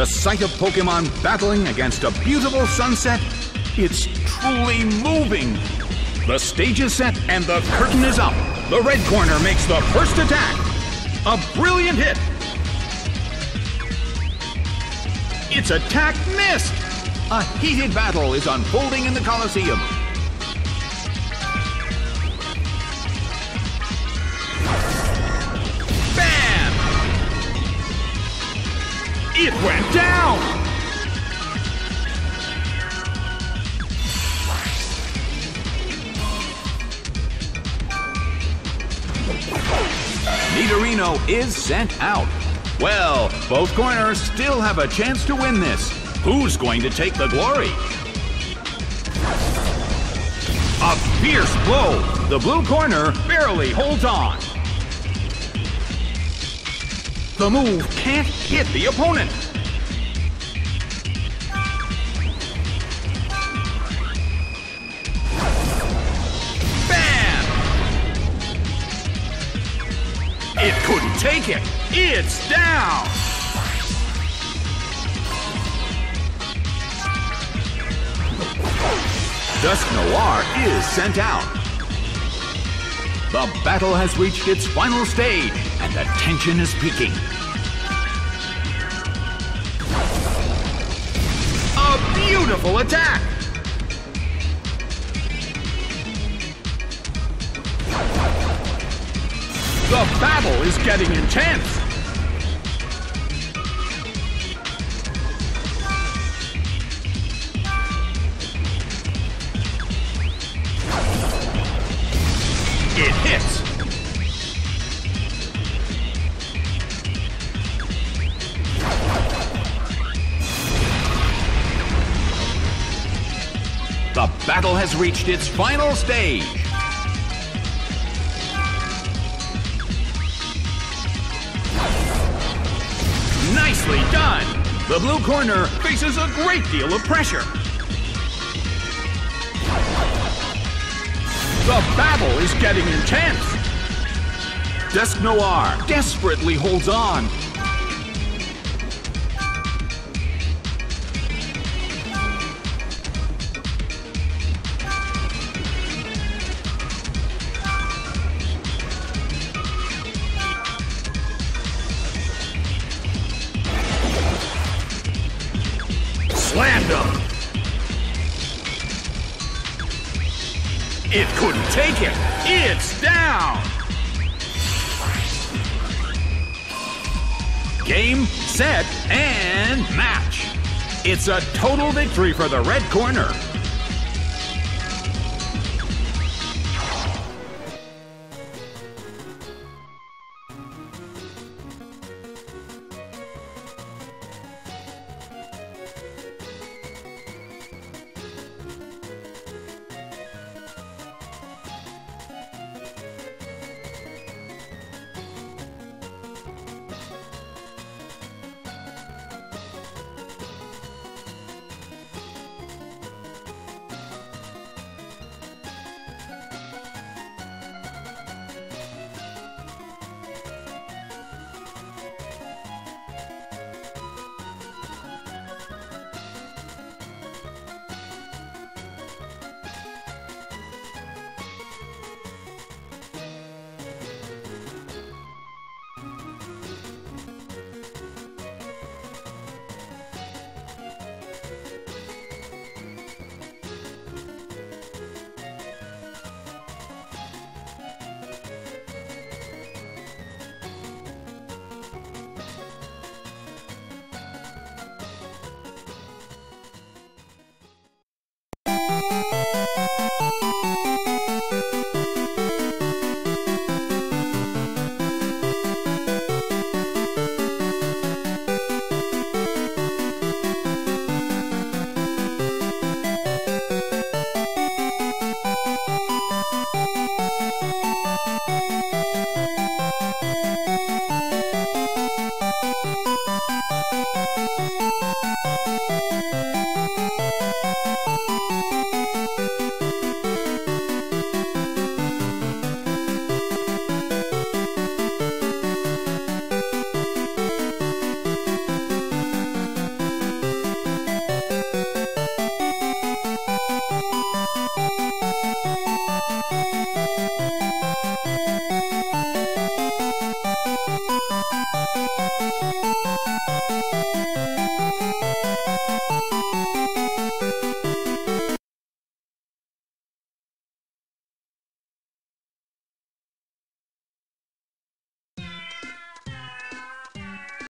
The sight of Pokemon battling against a beautiful sunset, it's truly moving. The stage is set and the curtain is up. The red corner makes the first attack. A brilliant hit. Its attack missed. A heated battle is unfolding in the Colosseum. It went down! Nidorino is sent out. Well, both corners still have a chance to win this. Who's going to take the glory? A fierce blow. The blue corner barely holds on. The move can't hit the opponent. Bam! It couldn't take it. It's down. Dusknoir is sent out. The battle has reached its final stage, and the tension is peaking. A beautiful attack! The battle is getting intense! Has reached its final stage. Nicely done! The blue corner faces a great deal of pressure. The battle is getting intense. Dusknoir desperately holds on. Slammed. It couldn't take it. It's down. Game, set, and match. It's a total victory for the red corner.